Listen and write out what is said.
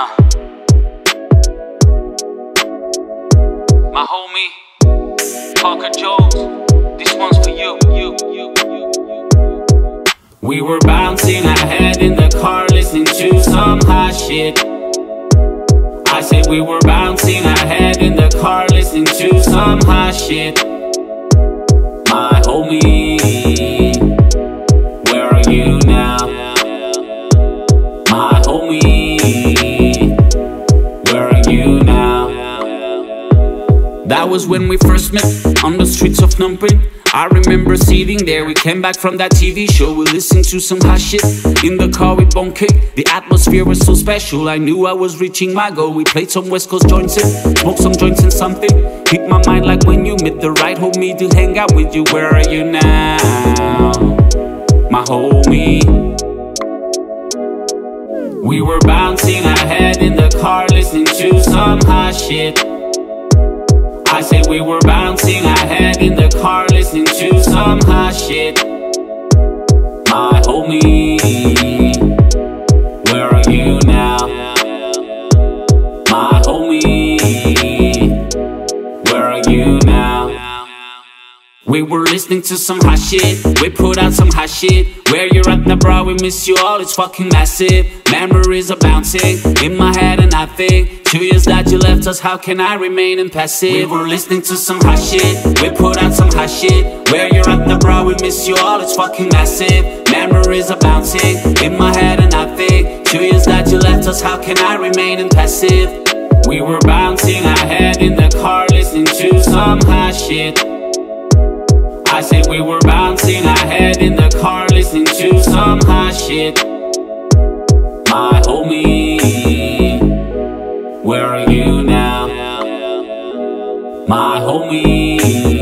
Uh. My homie, Parker Jones, this one's for you, you, you, you. We were bouncing head in the car listening to some hot shit. I said we were bouncing head in the car listening to some hot shit. My homie, That was when we first met on the streets of Phnom Penh. I remember sitting there, we came back from that TV show. We listened to some hot shit in the car with Bone Kick. The atmosphere was so special, I knew I was reaching my goal. We played some West Coast joints in, smoked some joints and something Hit my mind like when you met the right homie to hang out with you. Where are you now? My homie? We were bouncing our head in the car listening to some hot shit I said we were bouncing our head in the car listening to some hot shit. We were listening to some hot shit. We put out some hot shit. Where you at now, bro? We miss you all. It's fucking massive. Memories are bouncing in my head, and I think two years that you left us. How can I remain impassive? We were listening to some hot shit. We put out some hot shit. Where you at now, bro? We miss you all. It's fucking massive. Memories are bouncing in my head, and I think two years that you left us. How can I remain impassive? We were bouncing our head in the car, listening to some hot shit. I said we were bouncing our head in the car listening to some hot shit. My homie, where are you now? My homie.